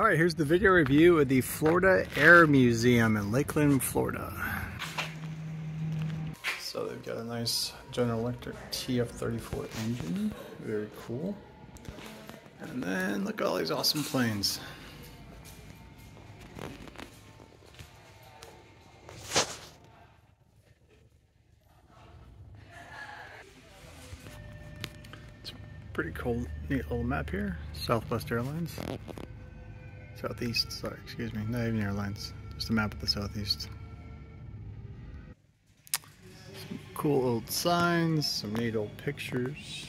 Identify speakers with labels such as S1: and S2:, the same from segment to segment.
S1: Alright, here's the video review of the Florida Air Museum in Lakeland, Florida. So they've got a nice General Electric TF-34 engine, very cool. And then look at all these awesome planes. It's a pretty cool, neat little map here. Southwest Airlines. Southeast, sorry, excuse me, not even airlines. Just a map of the southeast. Some cool old signs, some neat old pictures.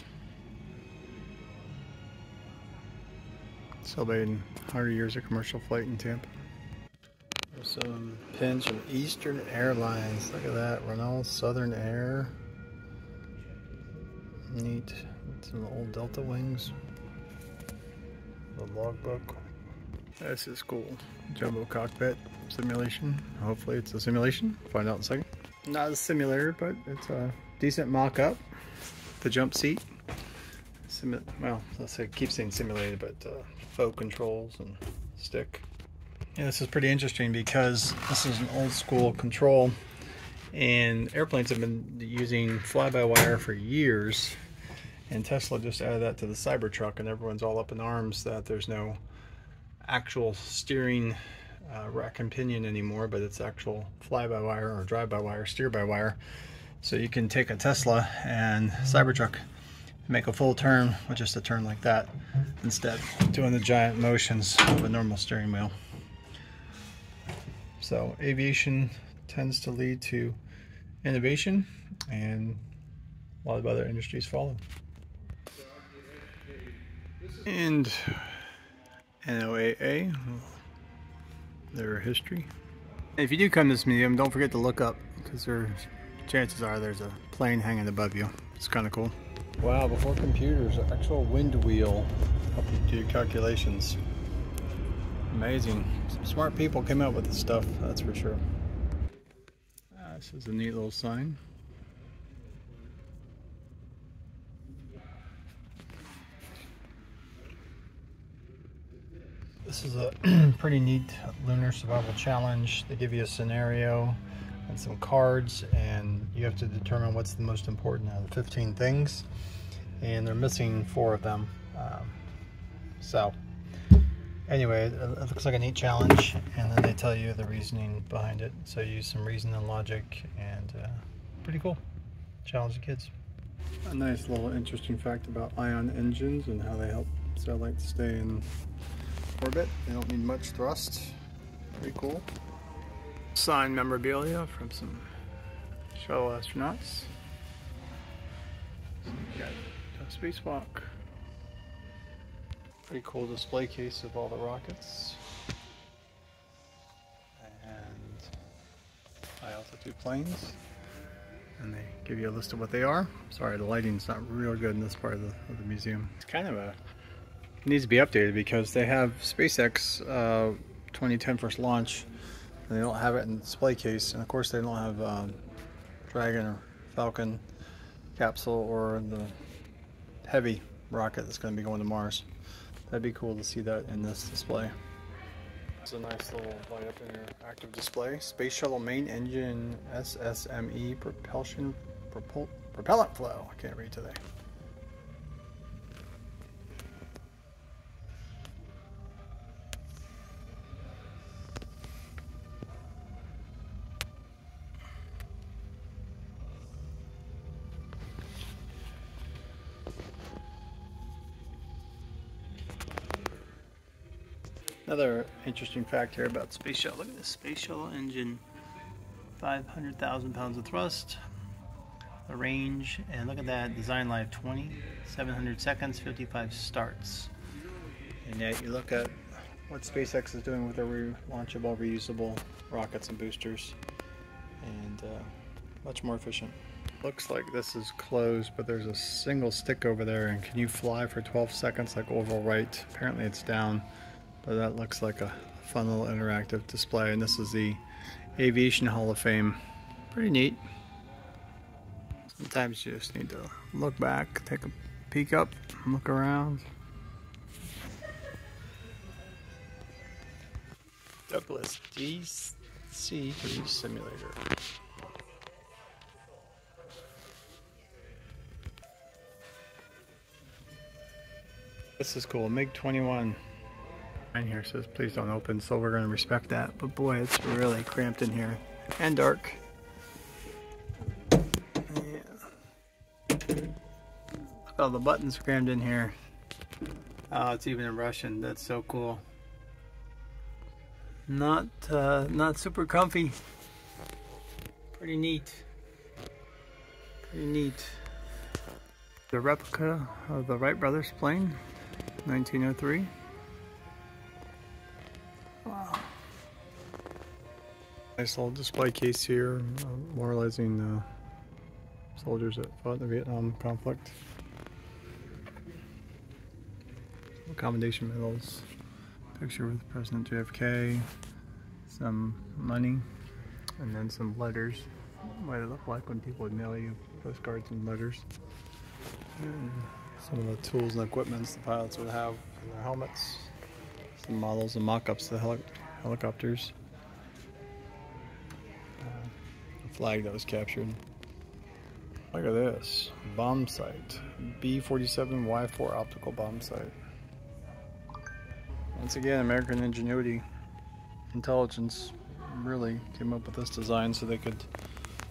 S1: Celebrating 100 years of commercial flight in Tampa. Some pins from Eastern Airlines. Look at that, Renault Southern Air. Neat. Some old Delta wings. The logbook. This is cool. Jumbo cockpit simulation. Hopefully it's a simulation. Find out in a second. Not a simulator, but it's a decent mock-up. The jump seat. Well, let's say keep saying simulated, but uh, faux controls and stick. Yeah, this is pretty interesting because this is an old school control and airplanes have been using fly-by-wire for years and Tesla just added that to the Cybertruck and everyone's all up in arms that there's no actual steering uh, rack and pinion anymore, but it's actual fly-by-wire or drive-by-wire, steer-by-wire. So you can take a Tesla and Cybertruck make a full turn with just a turn like that instead doing the giant motions of a normal steering wheel. So aviation tends to lead to innovation and a lot of other industries follow. And NOAA, their history. If you do come to this museum, don't forget to look up because there, chances are there's a plane hanging above you. It's kind of cool. Wow, before computers, an actual wind wheel help you do calculations. Amazing. Some smart people came up with this stuff, that's for sure. Ah, this is a neat little sign. This is a pretty neat lunar survival challenge. They give you a scenario and some cards and you have to determine what's the most important out of the 15 things and they're missing four of them. Um, so anyway, it, looks like a neat challenge and then they tell you the reasoning behind it. So you use some reason and logic and uh, pretty cool. Challenge the kids. A nice little interesting fact about ion engines and how they help satellites stay in orbit. They don't need much thrust. Pretty cool. Signed memorabilia from some shuttle astronauts. got a spacewalk. Pretty cool display case of all the rockets. And high altitude planes. And they give you a list of what they are. Sorry, the lighting's not real good in this part of the, of the museum. It's kind of a needs to be updated because they have SpaceX uh, 2010 first launch and they don't have it in display case and of course they don't have um, Dragon or Falcon capsule or the heavy rocket that's going to be going to Mars. That'd be cool to see that in this display. It's a nice little light up in here. Active display. Space Shuttle main engine SSME propulsion propel, propellant flow. I can't read today. Another interesting fact here about Space Shuttle. Look at this Space Shuttle engine. 500,000 pounds of thrust. The range, and look at that, design life 20, 700 seconds, 55 starts. And yet you look at what SpaceX is doing with their launchable, reusable rockets and boosters. And uh, much more efficient. Looks like this is closed, but there's a single stick over there. And can you fly for 12 seconds like Orville Wright? Apparently it's down. But that looks like a fun little interactive display. And this is the Aviation Hall of Fame. Pretty neat. Sometimes you just need to look back, take a peek up, look around. Douglas DC3 simulator. This is cool, MiG-21. And here says please don't open, so we're going to respect that. But boy, it's really cramped in here and dark. Yeah. Oh, the buttons crammed in here. Oh, it's even in Russian. That's so cool. Not, uh, not super comfy. Pretty neat. Pretty neat. The replica of the Wright Brothers plane, 1903. Nice little display case here, memorializing uh, soldiers that fought in the Vietnam conflict. Accommodation medals, picture with President JFK, some money, and then some letters. What it look like when people would mail you postcards and letters. And some of the tools and equipments the pilots would have in their helmets. Some models and mock-ups of the heli helicopters. Flag that was captured. Look at this. Bomb site. B-47Y4 optical bomb site. Once again, American ingenuity, intelligence really came up with this design so they could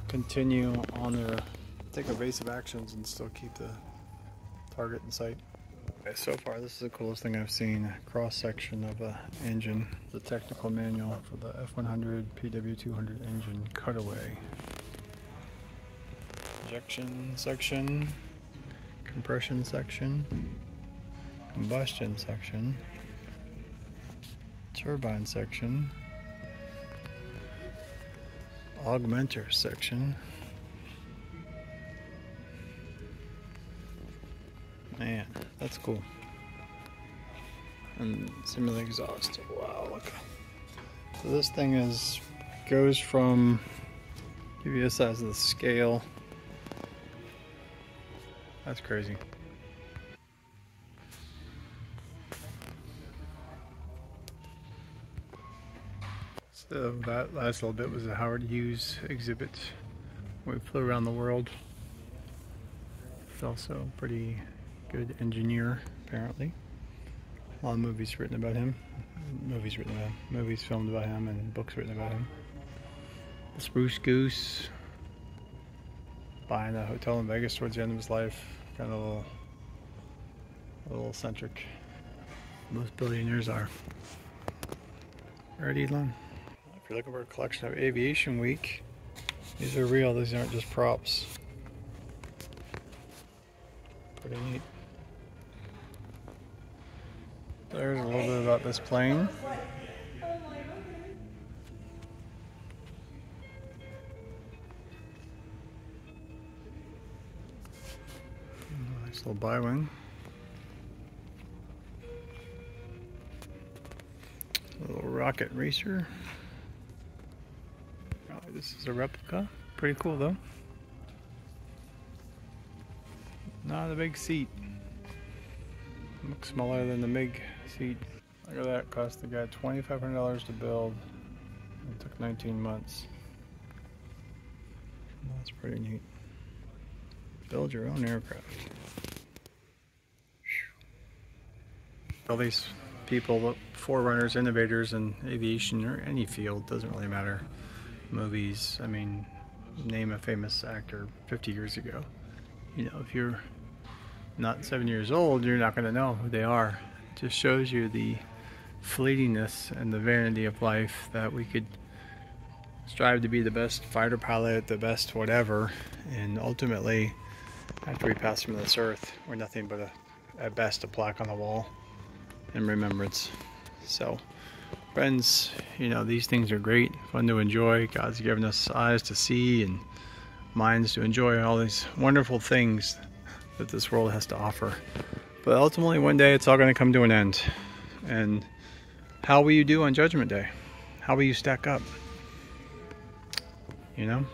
S1: continue on their take evasive actions and still keep the target in sight. So far this is the coolest thing I've seen. Cross section of a engine. The technical manual for the F100 PW200 engine cutaway. Injection section, compression section, combustion section, turbine section, augmenter section. That's cool. And simulate exhaust. Wow, look. So this thing is goes from give you a size of the scale. That's crazy. So that last little bit was a Howard Hughes exhibit. We flew around the world. It's also pretty good engineer, apparently. A lot of movies written about him. Movies written about him. Movies filmed about him and books written about him. The Spruce Goose. Buying a hotel in Vegas towards the end of his life. Kind of a little, a little eccentric. Most billionaires are. Alright, Elon If you're looking for a collection of Aviation Week, these are real, these aren't just props. Pretty neat. There's a little bit about this plane. Nice little bi-wing. Little rocket racer. This is a replica. Pretty cool though. Not a big seat. Looks smaller than the MiG seat. Look at that, cost the guy $2,500 to build. It took 19 months. That's pretty neat. Build your own aircraft. All these people, forerunners, innovators in aviation or any field, doesn't really matter movies. I mean, name a famous actor 50 years ago. You know, if you're not seven years old, you're not going to know who they are. It just shows you the fleetingness and the vanity of life that we could strive to be the best fighter pilot, the best whatever, and ultimately, after we pass from this earth, we're nothing but a, at best a plaque on the wall in remembrance. So. Friends, you know, these things are great, fun to enjoy. God's given us eyes to see and minds to enjoy all these wonderful things that this world has to offer. But ultimately, one day it's all going to come to an end. And how will you do on Judgment Day? How will you stack up? You know?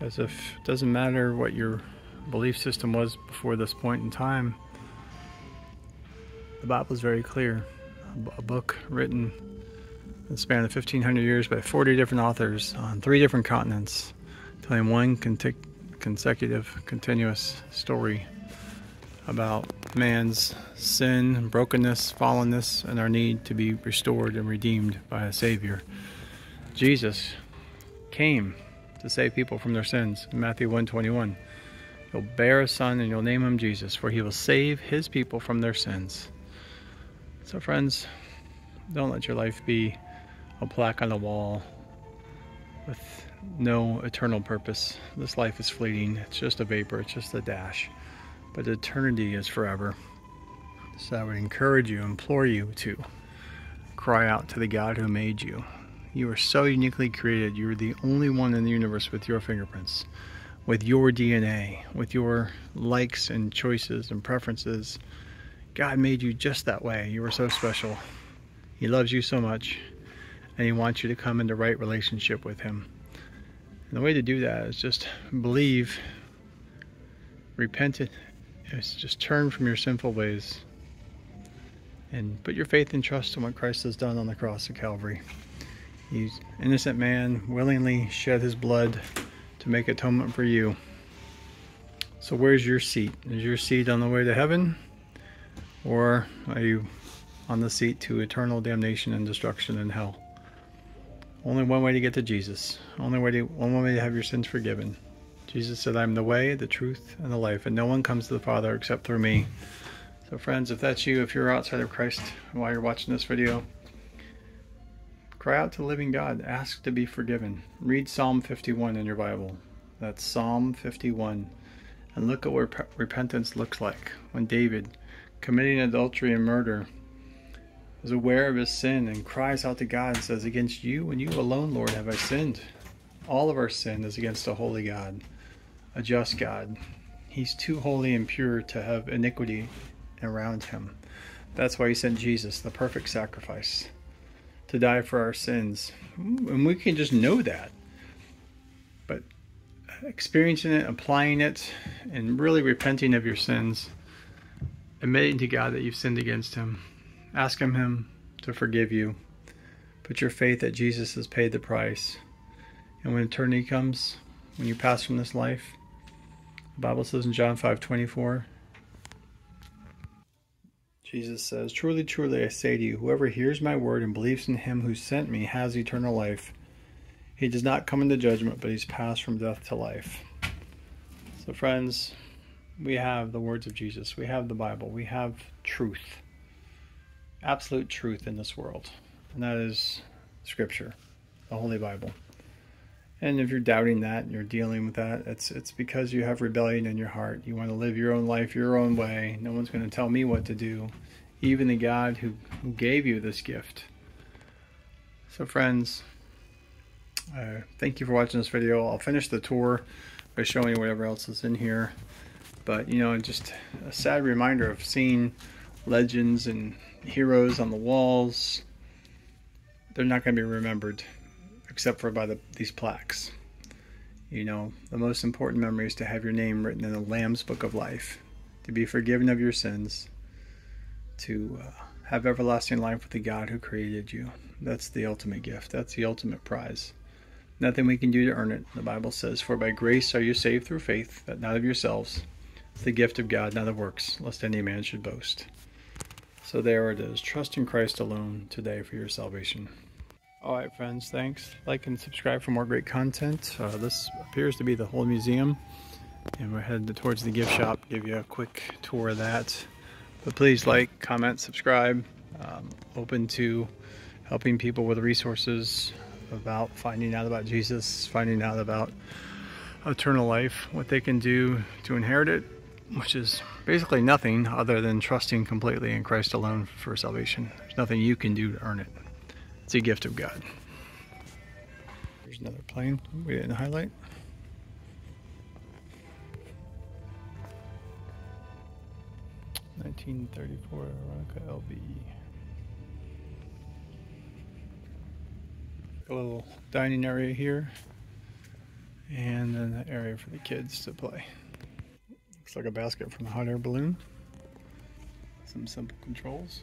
S1: As if it doesn't matter what your belief system was before this point in time, the Bible is very clear a book written in the span of 1500 years by 40 different authors on three different continents, telling one consecutive, continuous story about man's sin, brokenness, fallenness, and our need to be restored and redeemed by a Savior. Jesus came to save people from their sins. In Matthew 121. You'll bear a son and you'll name him Jesus, for he will save his people from their sins. So, friends, don't let your life be a plaque on the wall with no eternal purpose. This life is fleeting, it's just a vapor, it's just a dash. But eternity is forever. So, I would encourage you, implore you to cry out to the God who made you. You are so uniquely created. You're the only one in the universe with your fingerprints with your DNA, with your likes and choices and preferences. God made you just that way. You were so special. He loves you so much, and He wants you to come into right relationship with Him. And the way to do that is just believe, repent, is just turn from your sinful ways, and put your faith and trust in what Christ has done on the cross of Calvary. He's innocent man, willingly shed his blood to make atonement for you. So, where's your seat? Is your seat on the way to heaven? Or are you on the seat to eternal damnation and destruction in hell? Only one way to get to Jesus. Only way to, one way to have your sins forgiven. Jesus said, I'm the way, the truth, and the life, and no one comes to the Father except through me. So, friends, if that's you, if you're outside of Christ while you're watching this video, Cry out to living God. Ask to be forgiven. Read Psalm 51 in your Bible. That's Psalm 51. And look at what repentance looks like. When David, committing adultery and murder, is aware of his sin and cries out to God and says, Against you and you alone, Lord, have I sinned. All of our sin is against a holy God, a just God. He's too holy and pure to have iniquity around him. That's why he sent Jesus, the perfect sacrifice to die for our sins. And we can just know that. But experiencing it, applying it, and really repenting of your sins, admitting to God that you've sinned against Him, asking Him to forgive you, put your faith that Jesus has paid the price. And when eternity comes, when you pass from this life, the Bible says in John 5 24, Jesus says, Truly, truly, I say to you, whoever hears my word and believes in him who sent me has eternal life. He does not come into judgment, but he's passed from death to life. So, friends, we have the words of Jesus. We have the Bible. We have truth. Absolute truth in this world. And that is Scripture, the Holy Bible. And if you're doubting that and you're dealing with that, it's it's because you have rebellion in your heart. You want to live your own life your own way. No one's going to tell me what to do, even the God who, who gave you this gift. So, friends, uh, thank you for watching this video. I'll finish the tour by showing you whatever else is in here. But, you know, just a sad reminder of seeing legends and heroes on the walls. They're not going to be remembered except for by the, these plaques. You know, the most important memory is to have your name written in the Lamb's Book of Life, to be forgiven of your sins, to uh, have everlasting life with the God who created you. That's the ultimate gift. That's the ultimate prize. Nothing we can do to earn it. The Bible says, For by grace are you saved through faith, that not of yourselves. It's the gift of God, not of works, lest any man should boast. So there it is. Trust in Christ alone today for your salvation. Alright friends, thanks. Like and subscribe for more great content. Uh, this appears to be the whole museum. And we're headed towards the gift shop, give you a quick tour of that. But please like, comment, subscribe. Um, open to helping people with resources about finding out about Jesus, finding out about eternal life, what they can do to inherit it, which is basically nothing other than trusting completely in Christ alone for salvation. There's nothing you can do to earn it. It's a gift of God. There's another plane we didn't highlight. Nineteen thirty-four Aeronca LB. A little dining area here, and then the area for the kids to play. Looks like a basket from a hot air balloon. Some simple controls.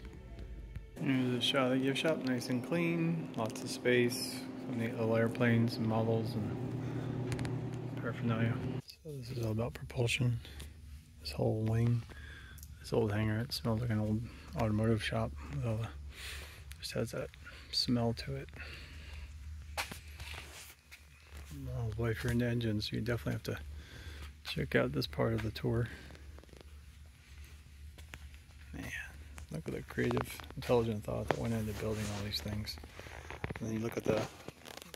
S1: Here's a shot of the gift shop, nice and clean, lots of space, some neat little airplanes and models and paraphernalia. So this is all about propulsion. This whole wing, this old hangar, it smells like an old automotive shop. Well, just has that smell to it. All the way for into engines, you definitely have to check out this part of the tour. Man, look at the creative, intelligent thought that went into building all these things. And then you look at the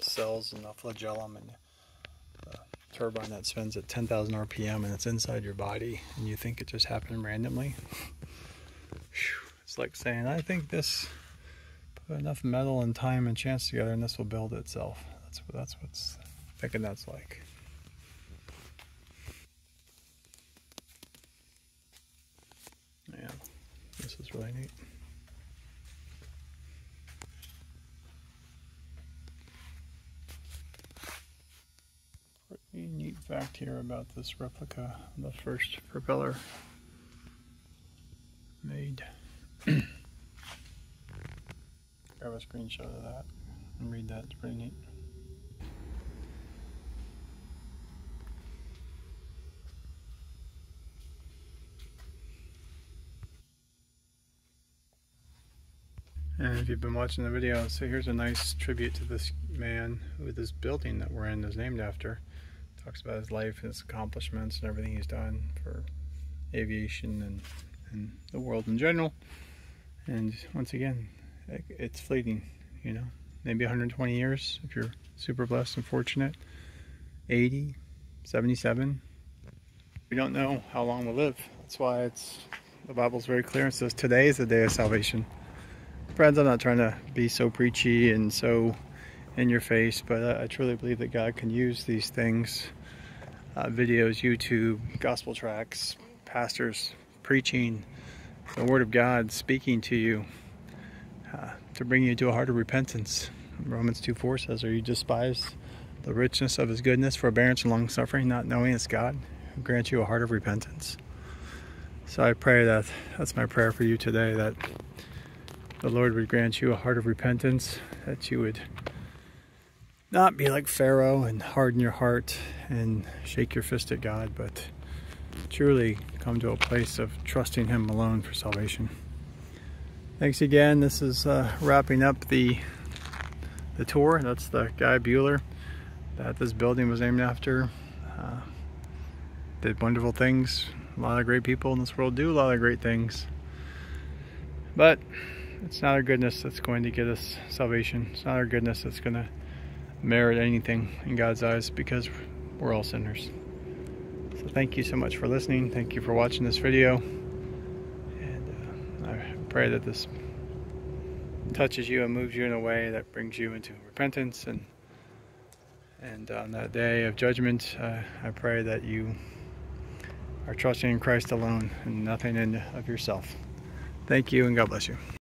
S1: cells and the flagellum and the turbine that spins at 10,000 RPM and it's inside your body and you think it just happened randomly. it's like saying, I think this put enough metal and time and chance together and this will build itself. That's, that's what's thinking that's like. Yeah, really neat. Pretty neat fact here about this replica, the first propeller made. Grab a screenshot of that and read that, it's pretty neat. And if you've been watching the video, so here's a nice tribute to this man who this building that we're in is named after. Talks about his life, his accomplishments, and everything he's done for aviation and, and the world in general. And once again, it's fleeting, you know. Maybe 120 years if you're super blessed and fortunate. 80, 77. We don't know how long we'll live. That's why it's the Bible's very clear. It says today is the day of salvation friends, I'm not trying to be so preachy and so in your face, but I, truly believe that God can use these things uh, videos, YouTube, gospel tracks, pastors preaching the Word of God, speaking to you uh, to bring you to a heart of repentance. Romans 2 4 says, Are you despised the richness of His goodness, forbearance, and long suffering, not knowing it's God who grants you a heart of repentance? So I pray that that's my prayer for you today that the Lord would grant you a heart of repentance, that you would not be like Pharaoh and harden your heart and shake your fist at God, but truly come to a place of trusting Him alone for salvation. Thanks again. This is uh, wrapping up the the tour. That's the guy Bueller that this building was named after. Uh, did wonderful things. A lot of great people in this world do a lot of great things. But it's not our goodness that's going to get us salvation. It's not our goodness that's going to merit anything in God's eyes because we're all sinners. So thank you so much for listening. Thank you for watching this video. And uh, I pray that this touches you and moves you in a way that brings you into repentance and and on that day of judgment, uh, I pray that you are trusting in Christ alone and nothing in of yourself. Thank you and God bless you.